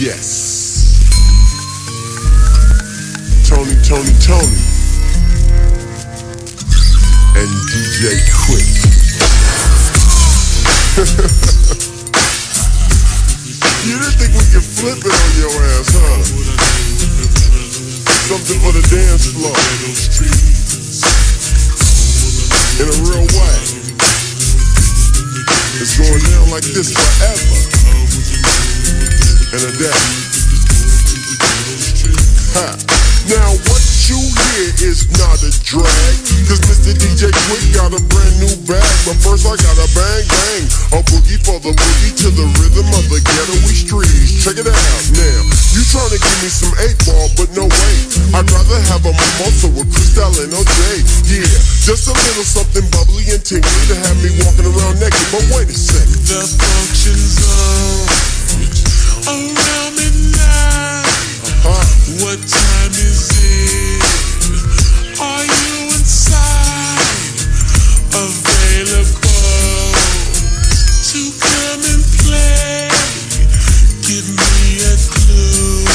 Yes. Tony, Toni, Toné. And DJ Quik. you didn't think we could flip it on your ass, huh? Something for the dance floor. In a real way. It's going down like this forever. And a. Ha. Now what you hear is not a drag. Cause Mr. DJ Quik got a brand new bag. But first I got a bang bang. A boogie for the boogie to the rhythm of the ghetto streets. Check it out now. You trying to give me some eight ball, but no way. I'd rather have a mimosa with Cristal and OJ. Yeah, just a little something bubbly and tingly to have me walking around naked. But wait a second. The function zone around midnight. What time is it? Are you inside? Available to come and play? Give me a clue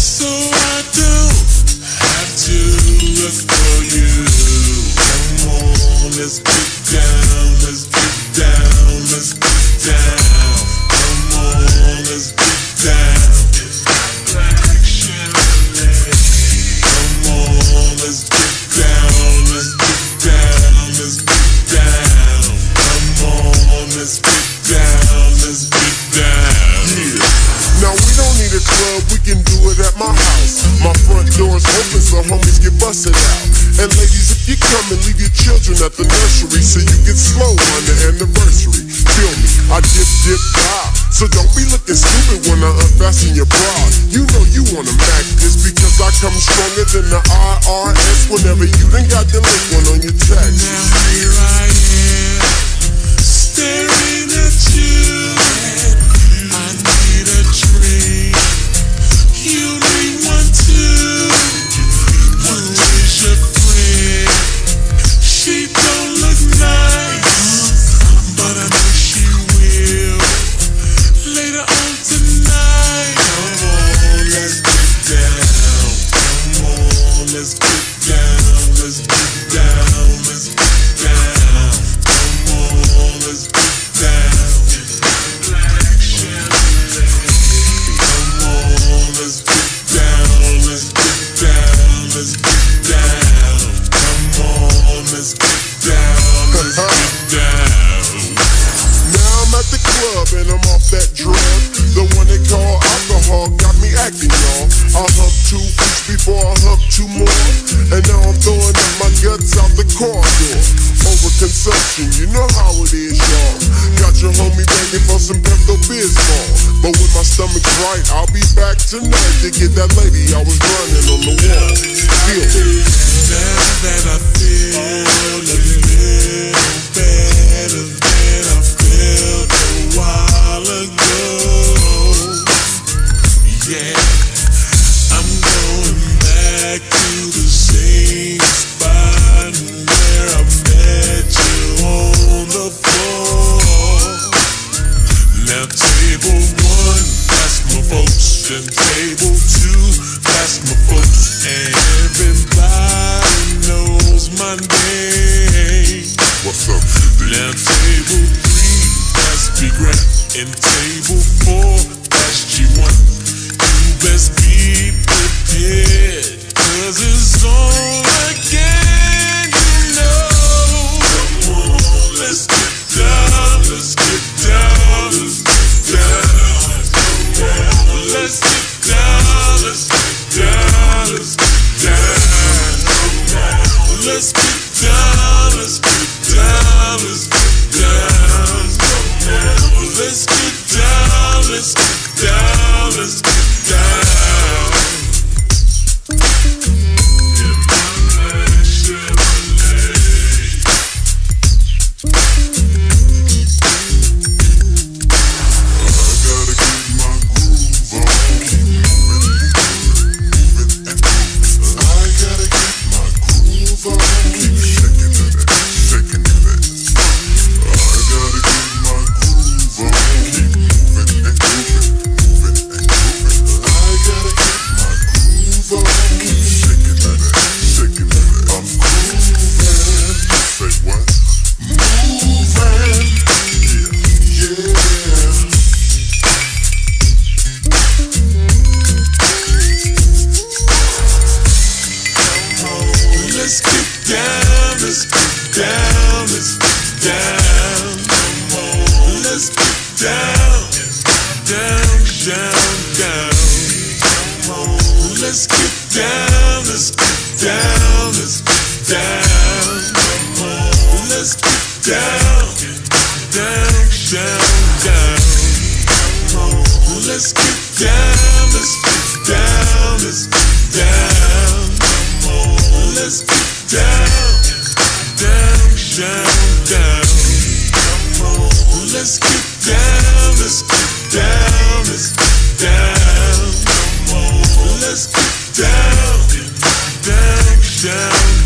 so I don't have to look for you. Come on, let's door's open so homies get busted out. And ladies, if you come and leave your children at the nursery so you get slow on the anniversary. Feel me, I dip, dip, die. So don't be looking stupid when I unfasten your bra. You know you wanna mac this because I come stronger than the IRS whenever you done got the link one on your text. Corridor. Overconsumption, you know how it is, y'all. Got your homie begging for some Pepto Bismol. But with my stomach right, I'll be back tonight to get that lady I was running on and table two, that's my folks, and everybody knows my name. What's up, Now table three, that's Big Rat, and table four, that's G1. You best be prepared, cause it's down, down. Let's get down, let's get down, let's get down. Let's get down, down, down, down. Let's get down, let's get down, let's get down. Let's get down, down, down, down. Let's get down.